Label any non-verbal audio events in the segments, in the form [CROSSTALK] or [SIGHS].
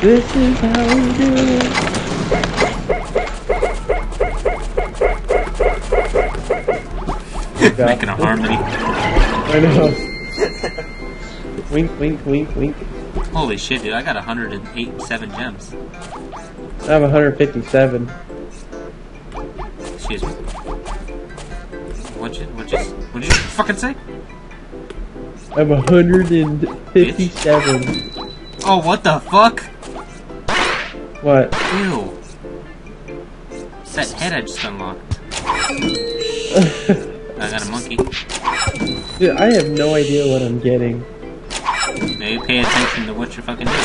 This is how we do it. Making a harmony. I know. wink, wink, wink, wink. Holy shit, dude! I got 108 seven gems. I have 157. Excuse me. What'd you, what'd you, what'd you fucking say? I have 157. Oh, what the fuck? What? Ew. That head I just unlocked. I got a monkey. Dude, I have no idea what I'm getting. Maybe pay attention to what you're fucking doing.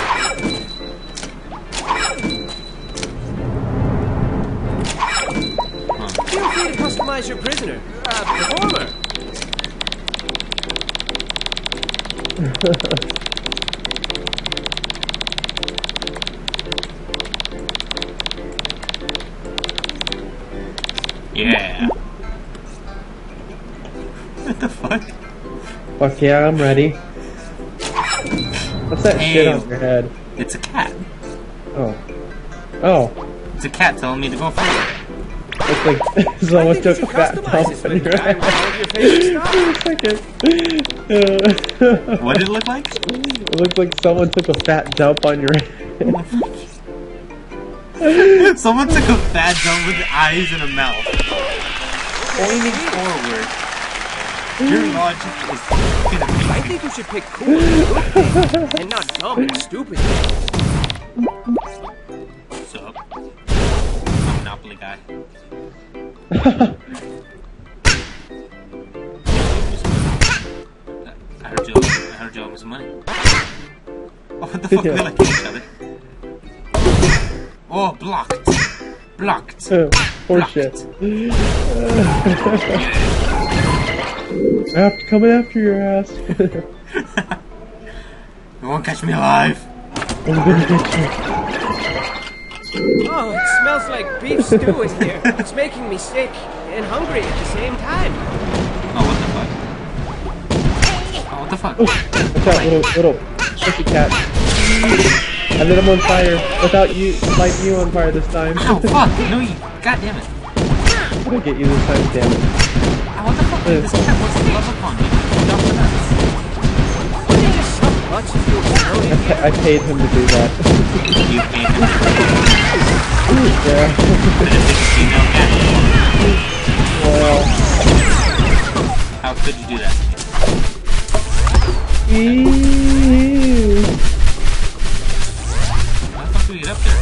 Feel free to customize your prisoner. Uh, performer. [LAUGHS] Fuck yeah, I'm ready. What's that shit on your head? It's a cat. Oh. Oh. It's a cat telling me to go forward. Looks like [LAUGHS] I someone think took a fat customize dump on your head. will follow your favorite [LAUGHS] style. What did it look like? It looks like someone took a fat dump on your head. [LAUGHS] Someone took a fat dump with eyes and a mouth. Pointing forward. Your logic is I think you should pick cool and good and not dumb and stupid things. What's up? I'm Monopoly guy. [LAUGHS] I heard you. I heard you owe me some money. Oh, what the fuck? We Yeah. like each other. Oh, blocked. Blocked. [LAUGHS] Horseshit. [LAUGHS] After coming after your ass. [LAUGHS] You won't catch me alive. I'm gonna get you. Oh, it smells like beef stew in here. It's making me sick and hungry at the same time. Oh, what the fuck? Oh, what the fuck? Watch out, little, little pussy cat. I lit him on fire without you lighting you on fire this time. oh, fuck! No, you. God damn it. I'm gonna get you this time, damn it. Ow, what the fuck? This cat wants to love upon me. Dump the nuts. Just suck butts if you explode? I paid him to do that. You paid him. yeah. But if it's a female cat, Well, how could you do that ew. How the fuck do we get up there?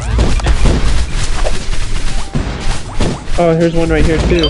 Oh, here's one right here too.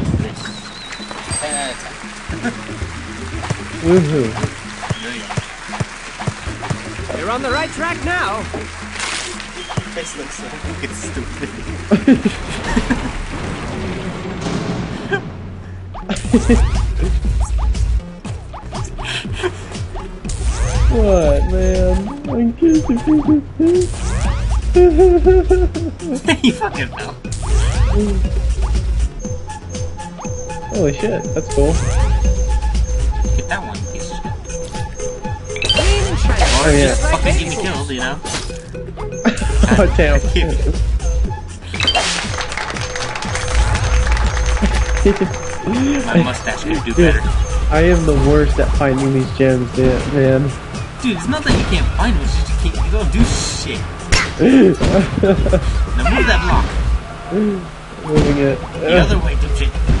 Mm-hmm. You're on the right track now. This looks so fucking stupid. what, man? I'm kissing people too. [LAUGHS] you fucking know. Holy shit, that's cool. Oh, yeah. just fucking give me kills, you know? [LAUGHS] Oh, damn. [LAUGHS] My mustache could do Dude, better. [LAUGHS] I am the worst at finding these gems, man. man. Dude, it's not that you can't find them, it's just you can't you don't do shit. now move that block. Moving it. The other way, dipshit.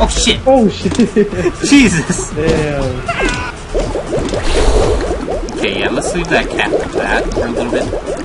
Oh shit! Oh shit! [LAUGHS] Jesus! Damn. Okay, yeah, let's leave that cat like that for a little bit.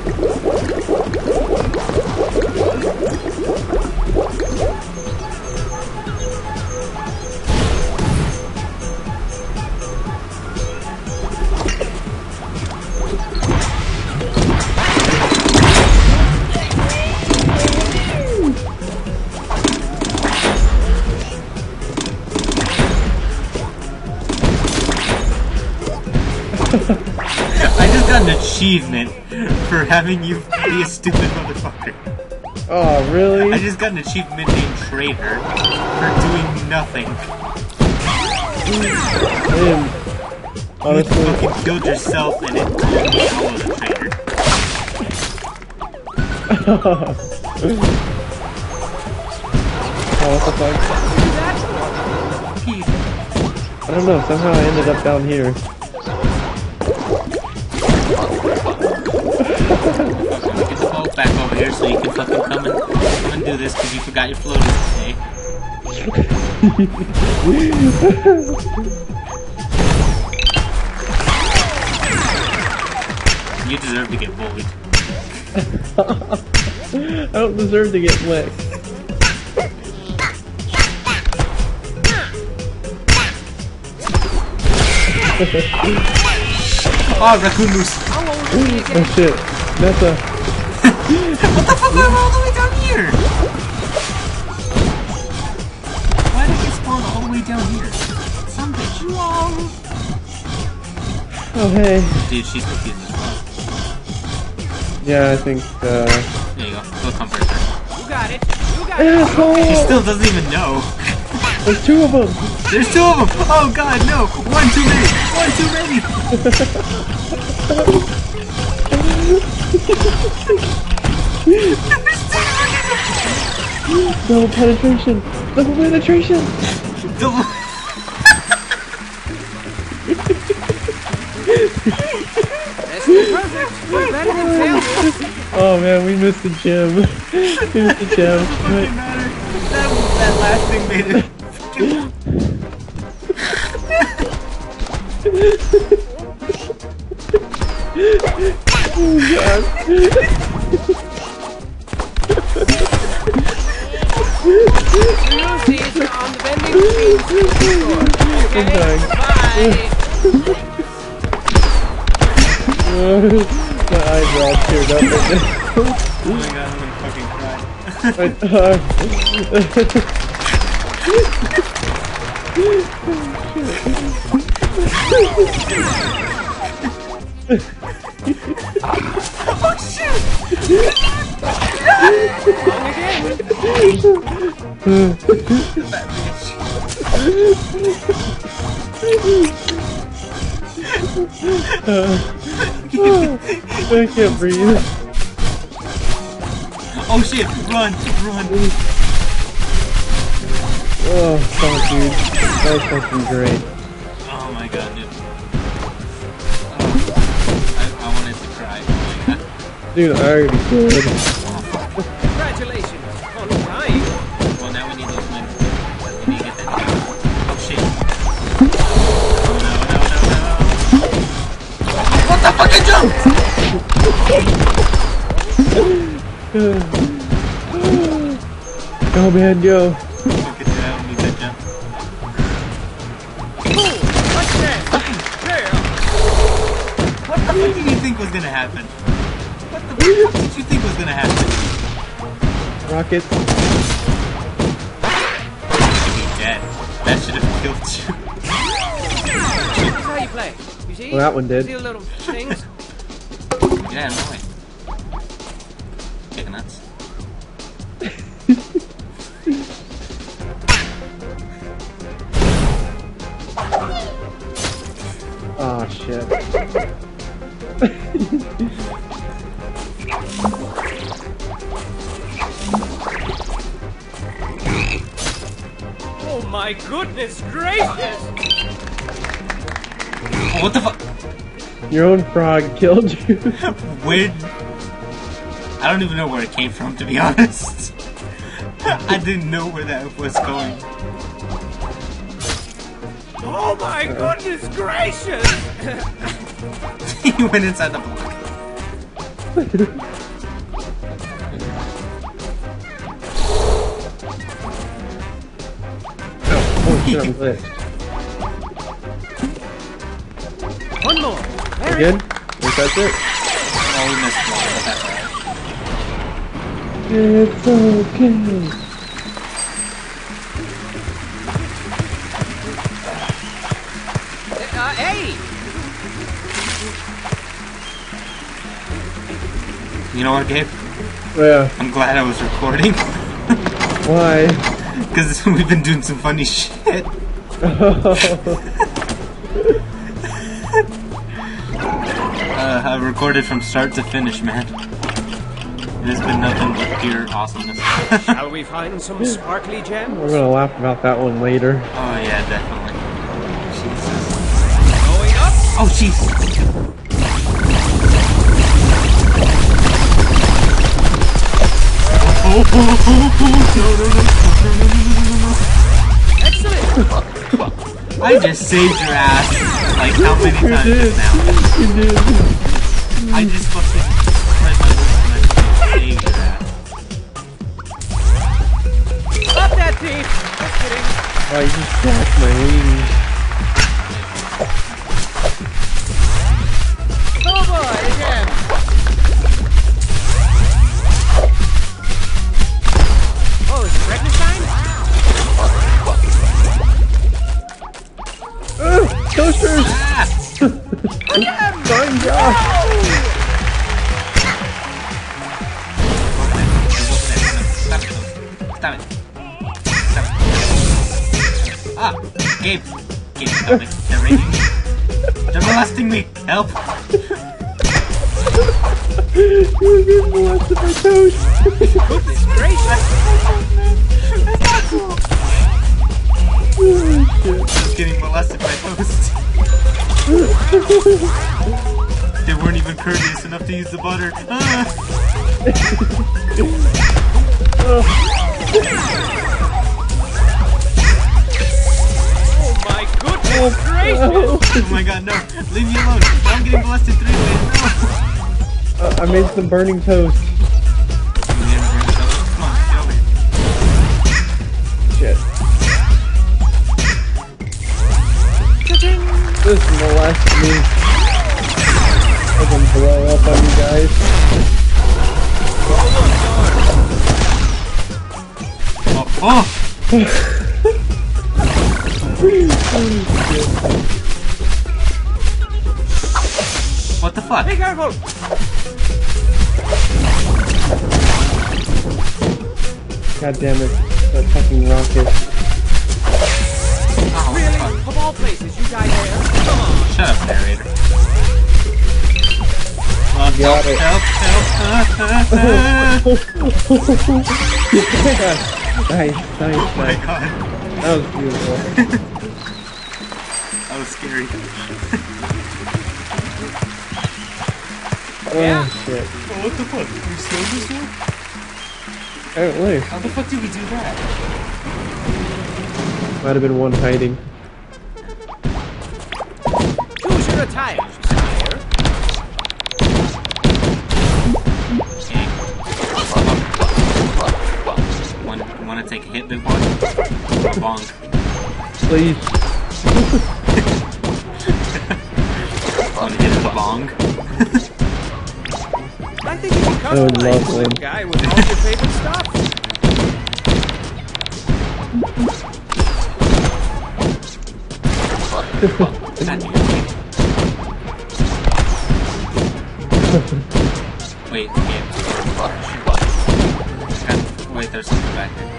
Achievement for having you be a stupid motherfucker. Oh, really? I just got an achievement named Traitor for doing nothing. Damn. You Honestly, fucking killed yourself and it told me I was a traitor. oh, what the fuck? I don't know, somehow I ended up down here. Get the boat back over here so you can fucking come and come and do this because you forgot your floaties today. [LAUGHS] You deserve to get bullied. [LAUGHS] I don't deserve to get licked. [LAUGHS] Oh, ah, raccoon moose! Oh shit. Nessa. [LAUGHS] What the fuck? I'm all the way down here! Why did you spawn all the way down here? Some bitch. Oh hey. Dude, she's confused as well. Yeah, I think, uh... There you go. Go comfort her. You got it. You got it. He Asshole! still doesn't even know. There's two of them! There's two of them! Oh god, no! One too many! One too many! [LAUGHS] Double penetration! Double penetration! Double-. Oh man, we missed the gem. [LAUGHS] we missed the gem. That, that last thing made it. Use on the vending teared up right now. Oh my god, I'm gonna fucking cry. Oh, that bitch. [LAUGHS] I can't breathe. Oh shit, run, run. Oh, fuck, dude. That was fucking great. Oh my god, dude. Dude, I already did. Congratulations on dying. Well, now we need those wings. We need to get that. Oh shit. Oh no, no, no, no. What the fucking jump? [SIGHS] Go, man, go. Look at that, we need that jump. Boom! What's that? Yeah. What the fuck did you think was gonna happen? Gonna happen? Rocket. You'd dead. That should have killed you. That's how you play. You see? Well, that one did. See little things? [LAUGHS] Yeah, no way. Chicken nuts. Goodness gracious! What the fuck? Your own frog killed you. [LAUGHS] Where? I don't even know where it came from, to be [LAUGHS] honest. I didn't know where that was going. Oh my uh-huh. goodness gracious! [LAUGHS] he went inside the block. Shit, I'm glitched. One more. Very good? Think that's it? Oh, we missed one, but that's alright. It's okay. Uh, hey! You know what, Gabe? Yeah. I'm glad I was recording. [LAUGHS] Why? Because [LAUGHS] we've been doing some funny shit. [LAUGHS] Uh, I've recorded from start to finish, man. It has been nothing but pure awesomeness. oh, [LAUGHS] Shall we find some sparkly gems? We're gonna laugh about that one later. Oh yeah, definitely. Jesus. Going up! Oh, jeez. Excellent! I just saved your ass. Like, how many times did. just now? You did. I just fucking pressed my button and I saved your ass. Stop that thief! Just kidding. Oh, you just cracked my wings. Molested by toast! Goodness gracious! oh, shit. Just getting molested by toast. They weren't even courteous enough to use the butter. Oh my goodness gracious! Oh my god, no! Leave me alone! I'm getting molested three ways. No! Uh, I made some burning toast. This molested me. I can blow up on you guys. Oh! oh. What the fuck? Be careful! God damn it. That fucking rocket. Really? Of all places, you died there? Come on! Shut up, narrator. Uh, Got help, it. help, help, yeah. Nice, nice, Oh my nice. god. That was beautiful. That was scary. Yeah. Oh shit. Oh, what the fuck? We stole this one? Apparently. How the fuck did we do that? Might have been one hiding. A bonk? Please. [LAUGHS] Want to hit the bong? I think you can Oh, customize this lovely. guy with all your favorite stuff. God damn it. Wait, okay. God, wait, there's something back here.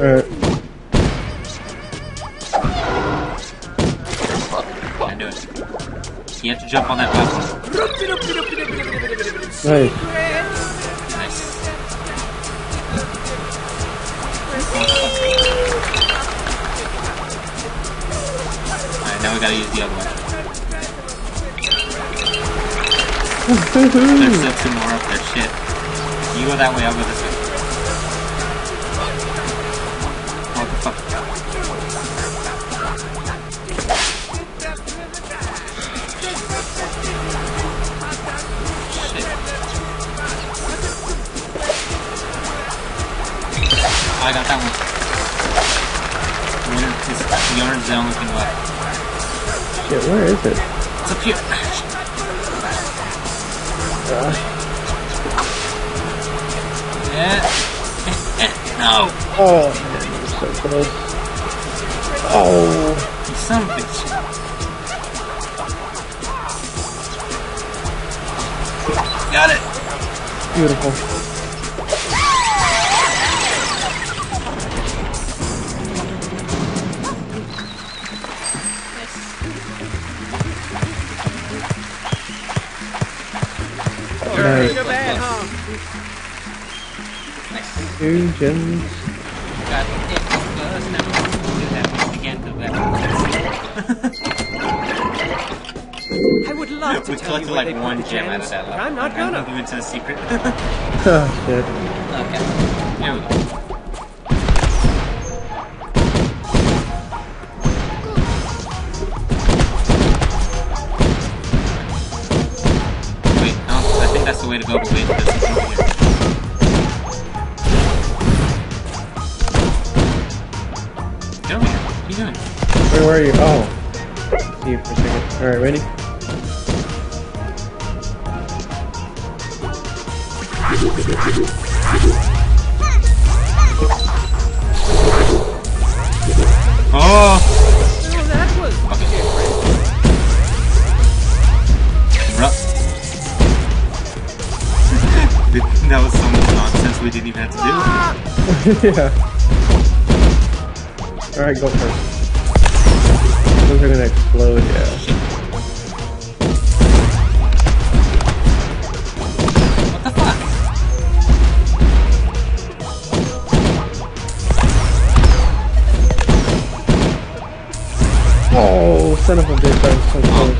Alright. You have to jump on that platform. Nice. Nice. Alright, now we gotta use the other one. There's still two more up there, shit. You go that way, I'll go this way. I got that one. One is yarn's the only thing left. Shit, where is it? It's up here. Yeah. no! Oh, so close. Oh. You son of a bitch. Got it! Beautiful. Bad, huh? Nice. Two gems. Got it. Plus, now we do that again. Do that. I would love to We tell you collected where like they one gem out of that but level. I'm not I'm gonna. move into the secret. [LAUGHS] Oh, shit. okay. There we go. Where were oh. you? Oh. See you for a second. Alright, ready? Oh! Oh, [LAUGHS] that was Ruh. that was so much nonsense we didn't even have to do. [LAUGHS] yeah. Alright, go first. Those are gonna explode, yeah. Oh, son of a bitch, I was so close.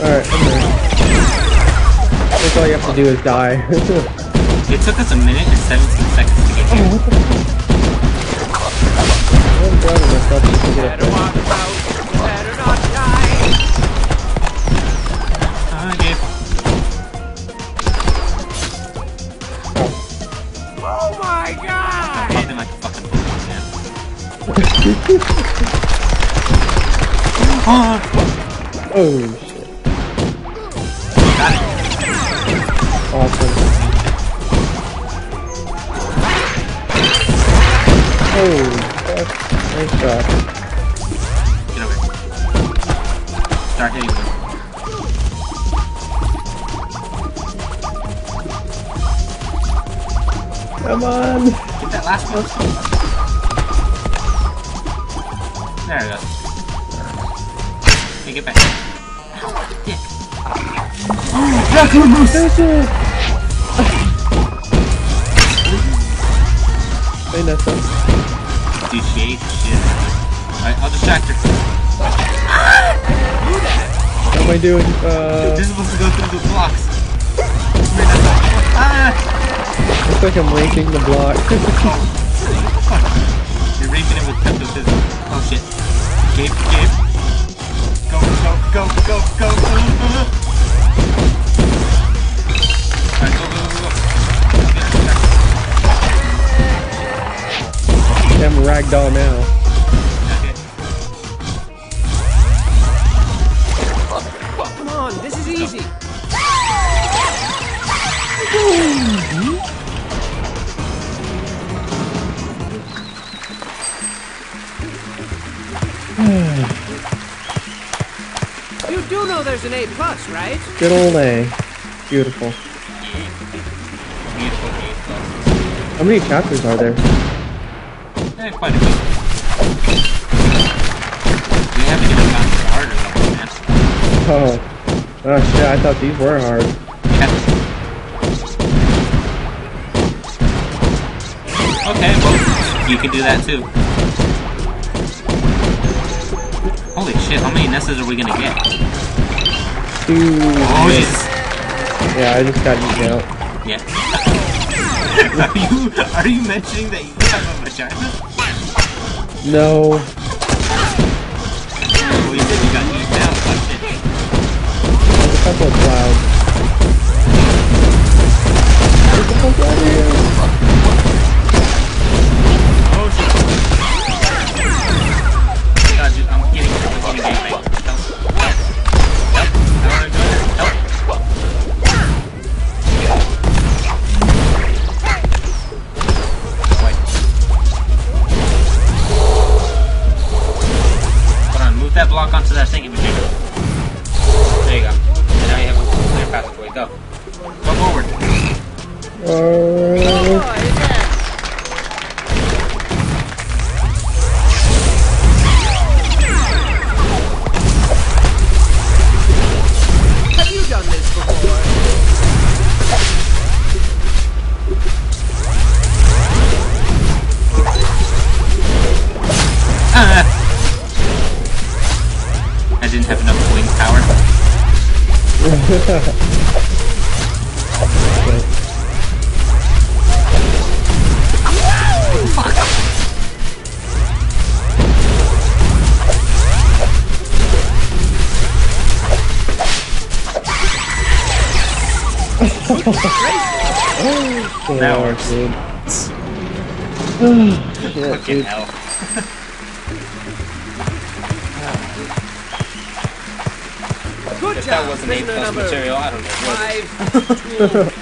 Alright, I'm there. That's all you have to do is die. [LAUGHS] It took us a minute and 17 seconds to get here. I'm proud myself to get up better there. walk out. Better not die. Okay. Oh my god! Something like a fucking Pokemon, [LAUGHS] man. Oh, Oh, Get over here. Start hitting them. Come on. Get that last one. There we go. Okay, get back. Ow, dick. Hey, Nessa. Dude, she ate the shit. Alright, I'll distract her. How am I doing? Uh, This is supposed to go through the blocks. Come here, Nessa. Ah! looks like I'm ranking the block. [LAUGHS] You're raping it with pepto Oh shit. Gabe, Gabe. Go, go, go, go, go. Ragdoll now. Okay. Come on, this is easy. You do know there's an A plus, right? Good old A. Beautiful. Beautiful, beautiful. How many chapters are there? Eh, quite a few. We haven't even gotten harder levels, man. Oh. Oh shit, I thought these were hard. Okay, well, you can do that too. Holy shit, how many Nessas are we gonna get? Two. Oh, Jesus. Yeah, I just got eaten out. Yeah. [LAUGHS] are you are you mentioning that you have a vagina? No. Well, you you got eaten out. A couple of clouds. Get the fuck out of here. That That works, works. dude. yeah, Fucking dude. hell. That wasn't A prisoner plus material, I don't know five, two, [LAUGHS]